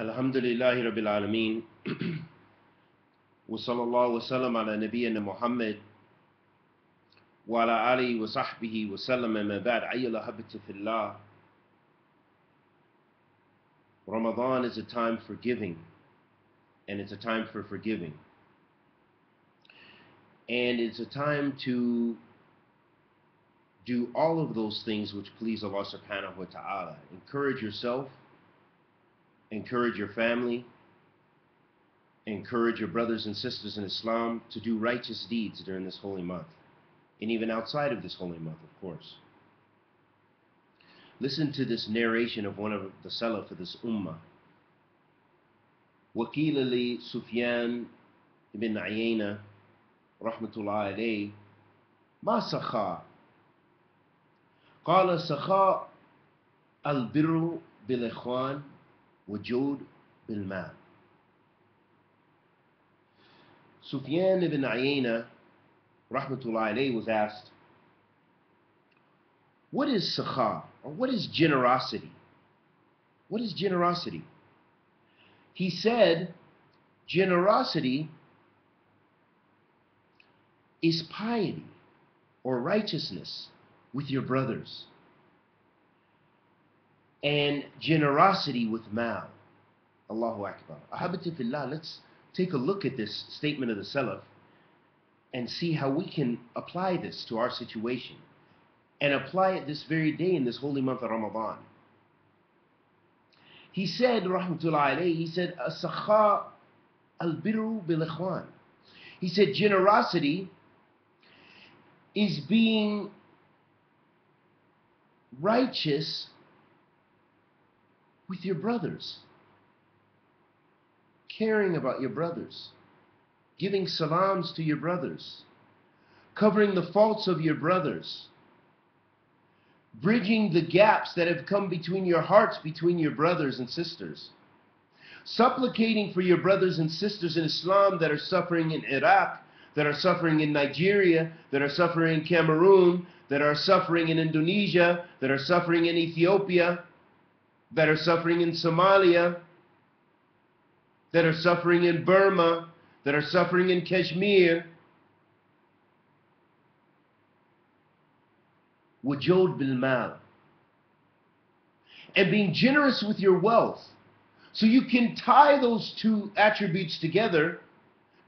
الحمد لله رب العالمين وصلى الله وسلم على نبينا محمد وعلى آله وصحبه وسلم ما بعد أيها الأحبة في الله Ramadan is a time for giving and it's a time for forgiving and it's a time to do all of those things which please Allah subhanahu wa ta'ala encourage yourself encourage your family, encourage your brothers and sisters in Islam to do righteous deeds during this holy month, and even outside of this holy month, of course. Listen to this narration of one of the Salaf of this Ummah. وقيل لي سفيان بن عيينة رحمة الله عليه ما سخاء قال سخاء البر بالإخوان وجود بالمال Sufyan ibn Ayna rahmatullahi alayhi was asked what is sakha or what is generosity what is generosity he said generosity is piety or righteousness with your brothers and generosity with mal. Allahu Akbar. Ahabati fillah, let's take a look at this statement of the Salaf and see how we can apply this to our situation and apply it this very day in this holy month of Ramadan. He said, rahmatullah he said, Asakha al-birru bil He said, generosity is being righteous with your brothers, caring about your brothers, giving salams to your brothers, covering the faults of your brothers, bridging the gaps that have come between your hearts, between your brothers and sisters, supplicating for your brothers and sisters in Islam that are suffering in Iraq, that are suffering in Nigeria, that are suffering in Cameroon, that are suffering in Indonesia, that are suffering in Ethiopia, that are suffering in Somalia, that are suffering in Burma, that are suffering in Kashmir. Wajod bil mal. And being generous with your wealth. So you can tie those two attributes together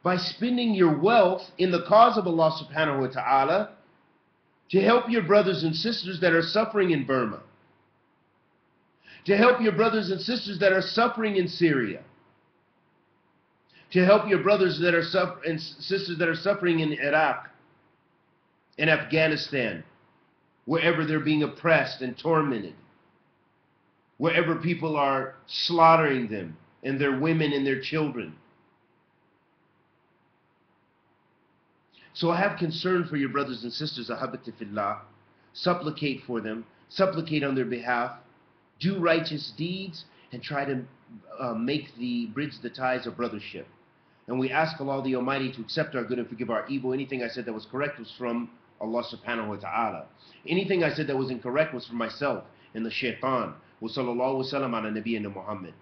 by spending your wealth in the cause of Allah subhanahu wa ta'ala to help your brothers and sisters that are suffering in Burma to help your brothers and sisters that are suffering in Syria, to help your brothers that are suffer- and sisters that are suffering in Iraq, in Afghanistan, wherever they're being oppressed and tormented, wherever people are slaughtering them and their women and their children. So I have concern for your brothers and sisters, ahabatifillah. Supplicate for them, supplicate on their behalf, do righteous deeds, and try to uh, make the bridge the ties of brothership. And we ask Allah the Almighty to accept our good and forgive our evil. Anything I said that was correct was from Allah subhanahu wa ta'ala. Anything I said that was incorrect was from myself and the shaitan. Wa sallallahu wa sallam ala Muhammad.